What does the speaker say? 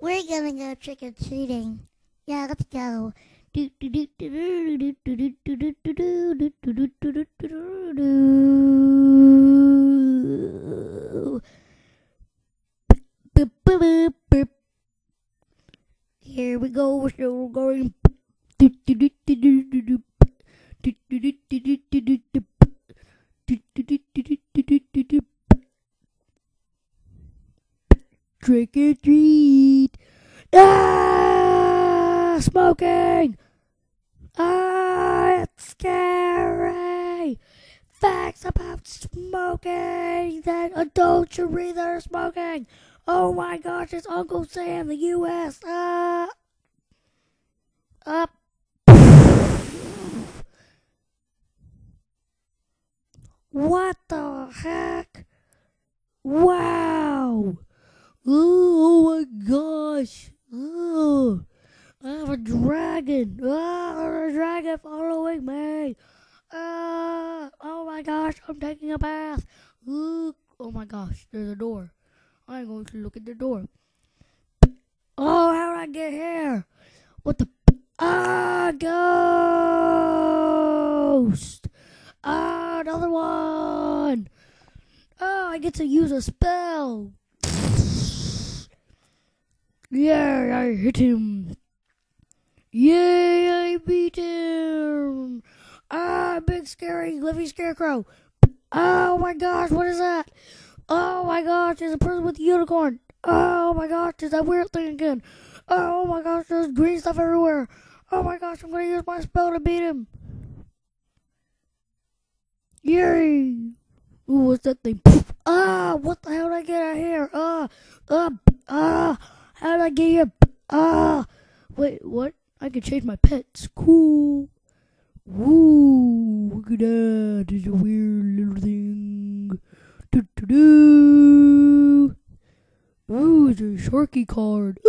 We're gonna go trick or treating. Yeah, let's go. Here we go. We're going. Trick or treat. Smoking. Ah, it's scary. Facts about smoking that read that are smoking. Oh my gosh, it's Uncle Sam, the U.S. Ah, up. What the heck? Wow. Oh my gosh. Have a dragon. Oh, a dragon following me. Uh, oh my gosh, I'm taking a bath. Look. oh my gosh, there's a door. I'm going to look at the door. Oh, how did I get here? What the? Ah, ghost. Ah, another one. Oh, I get to use a spell. Yeah, I hit him. Yay, I beat him. Ah, big scary living scarecrow. Oh my gosh, what is that? Oh my gosh, there's a person with a unicorn. Oh my gosh, there's that weird thing again. Oh my gosh, there's green stuff everywhere. Oh my gosh, I'm gonna use my spell to beat him. Yay! Ooh, what's that thing? Ah, what the hell did I get out here? Ah, ah, ah. How did I get here? Ah! Wait, what? I can change my pets. Cool. Woo! Look at that. It's a weird little thing. Do do do. Ooh, it's a Sharky card.